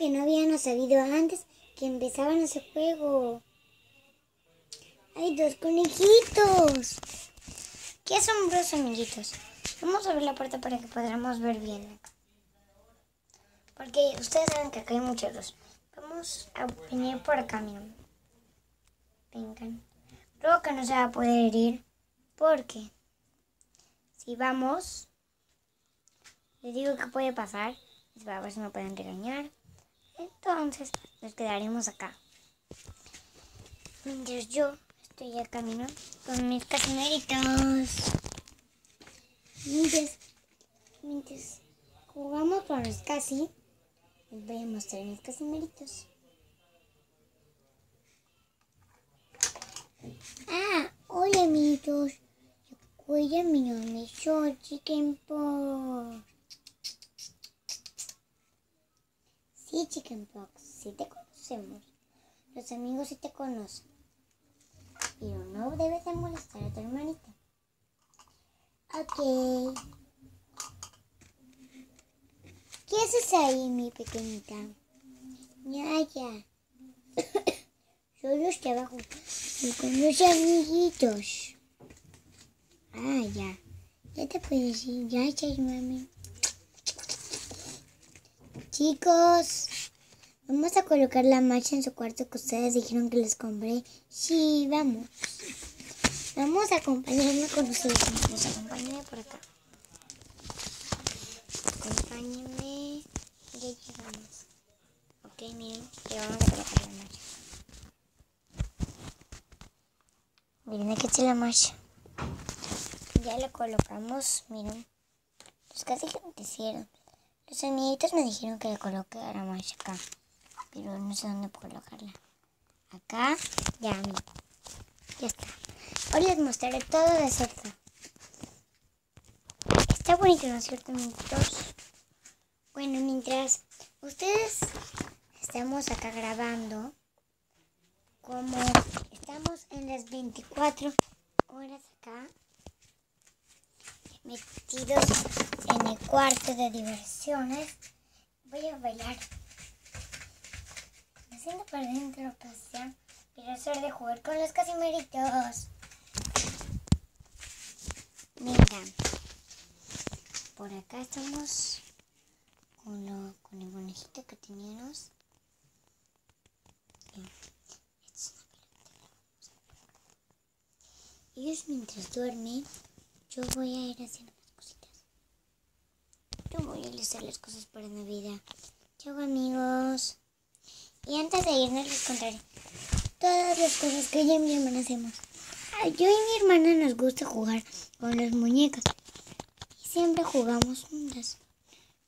que no habíamos sabido antes que empezaban ese juego. ¡Hay dos conejitos! ¡Qué asombroso, amiguitos! Vamos a abrir la puerta para que podamos ver bien Porque ustedes saben que acá hay muchos dos. Vamos a venir por acá, miren. Vengan. Creo que no se va a poder ir porque si vamos, les digo que puede pasar. Ver si me pueden regañar. Entonces nos quedaremos acá. Mientras yo estoy ya camino con mis casimeritos. Mientras, mientras jugamos con los casi, les voy a mostrar mis casimeritos. Ah, hola amigos. Recuerda mi nombre, soy Chicken. Sí, Chickenpox, sí te conocemos. Los amigos sí te conocen. Pero no debes de molestar a tu hermanita. Ok. ¿Qué haces ahí, mi pequeñita? Ya. Solo estaba jugando con los amiguitos. Ah, ya. Ya te puedes ir. Ya, ya, mami. Chicos, vamos a colocar la marcha en su cuarto que ustedes dijeron que les compré. Sí, vamos. Vamos a acompañarme con ustedes. Vamos, acompáñenme por acá. Acompáñenme. Ya llegamos. Ok, miren, ya vamos a colocar la marcha. Miren, aquí está la marcha. Ya la colocamos, miren. Los casi lo hicieron. Los amiguitos me dijeron que le colocara más acá, pero no sé dónde colocarla. Acá, ya, ya está. Hoy les mostraré todo de cerca. Está bonito, ¿no es cierto, amiguitos? Bueno, mientras ustedes estamos acá grabando, como estamos en las 24 horas acá, metidos en el cuarto de diversiones. Voy a bailar. Me siento por dentro, pasión. Pero es hora de jugar con los casimeritos. Mira. Por acá estamos con, lo, con el conejito que teníamos. Ellos mientras duermen yo voy a ir haciendo más cositas. Yo voy a listar las cosas para Navidad. Chao amigos. Y antes de irnos les contaré todas las cosas que yo y mi hermana hacemos. Yo y mi hermana nos gusta jugar con las muñecas. Y siempre jugamos juntas.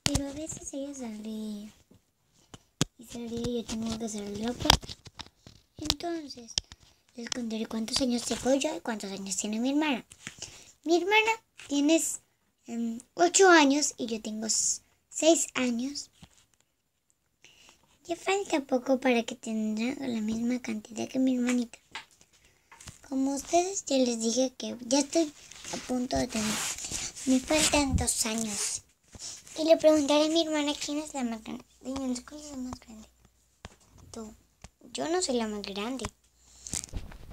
Pero a veces ella salía. Y salía y yo tenía que hacer la puerta. Entonces, les contaré cuántos años tengo yo y cuántos años tiene mi hermana. Mi hermana tiene 8 años y yo tengo 6 años. Ya falta poco para que tenga la misma cantidad que mi hermanita. Como ustedes ya les dije que ya estoy a punto de tener. Me faltan dos años. Y le preguntaré a mi hermana quién es la más grande. ¿cuál es la más grande? Tú. Yo no soy la más grande.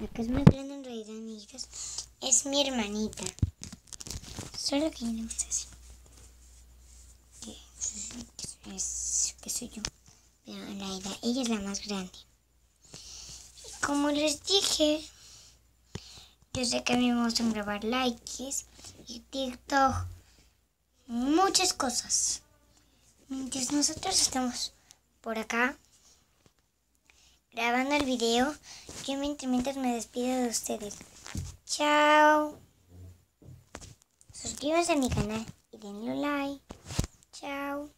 La que es más grande en realidad, amiguitas, es mi hermanita. Solo que no sé así. Que, es, soy yo. Pero en realidad ella es la más grande. Y como les dije, yo sé que a mí me gusta grabar likes y TikTok. Muchas cosas. Mientras nosotros estamos por acá grabando el video, yo mientras me despido de ustedes. Chao. Suscríbanse a mi canal y denle un like. Chao.